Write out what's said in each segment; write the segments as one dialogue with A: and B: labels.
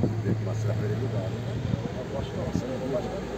A: devolver para a federalidade. Eu acho que é uma cena bastante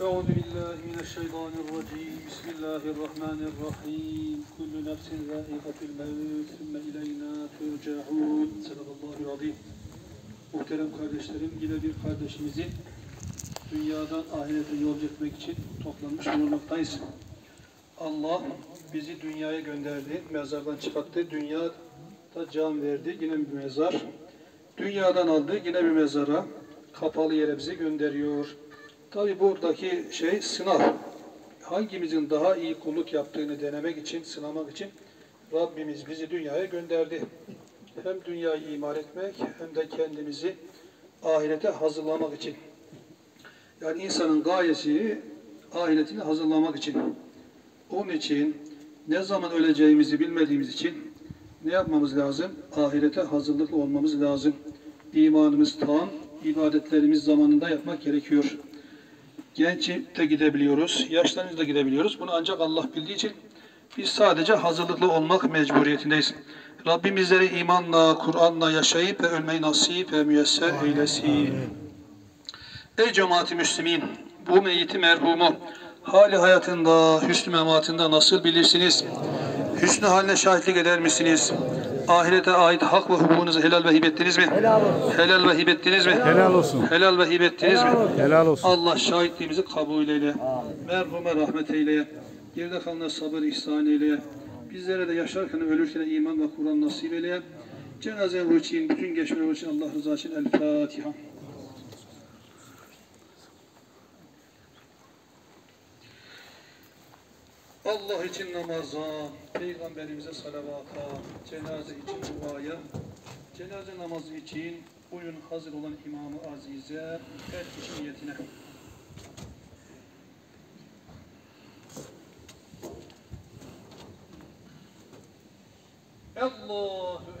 B: أعوذ بالله من الشيطان الرجيم بسم الله الرحمن الرحيم كل نفس ذائقة الموت ثم إلينا ترجعون Sadakallahu'l azim. Muhterem kardeşlerim yine bir kardeşimizi dünyadan ahirete yolcu etmek için toplanmış bulunmaktayız. Allah bizi dünyaya gönderdi, mezardan çıkarttı, dünyada can verdi, yine bir mezar. Dünyadan aldı, yine bir mezara, kapalı yere bizi gönderiyor. Tabi buradaki şey sınav. Hangimizin daha iyi kulluk yaptığını denemek için, sınamak için Rabbimiz bizi dünyaya gönderdi. Hem dünyayı imar etmek hem de kendimizi ahirete hazırlamak için. Yani insanın gayesi ahiretini hazırlamak için. Onun için ne zaman öleceğimizi bilmediğimiz için ne yapmamız lazım? Ahirete hazırlıklı olmamız lazım. İmanımız tam, ibadetlerimiz zamanında yapmak gerekiyor. Genç de gidebiliyoruz, yaşlarımız da gidebiliyoruz. Bunu ancak Allah bildiği için biz sadece hazırlıklı olmak mecburiyetindeyiz. Rabbim bizleri imanla, Kur'an'la yaşayıp ve ölmeyi nasip ve müyesser eylesin. Ey cemaati müslimin, bu meyyiti merhumu hali hayatında, hüsnü mematında nasıl bilirsiniz? Hüsnü haline şahitlik eder misiniz? Ahirete ait hak ve hukukunuzu helal ve hibettiniz mi?
C: Helal olsun.
B: Helal ve hibettiniz mi?
C: Helal olsun.
B: Helal ve hibettiniz mi?
C: Helal olsun.
B: Allah şahitliğimizi kabul eyle. Merhume rahmet eyle. Geride kalanlara sabır ihsan eyle. Bizlere de yaşarken ölürken iman ve Kur'an nasip eyle. Cenaze ruhu için, bütün geçmeler için Allah rızası için El Fatiha. Allah için namaza, Peygamberimize salavata, cenaze için duaya, cenaze namazı için bugün hazır olan İmam-ı Azize, her kişi niyetine. Allahu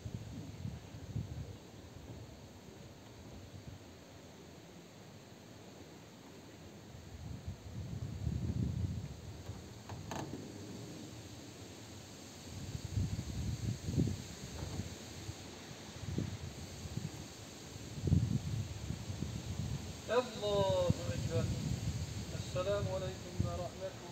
B: الله وبركاته. السلام عليكم ورحمة الله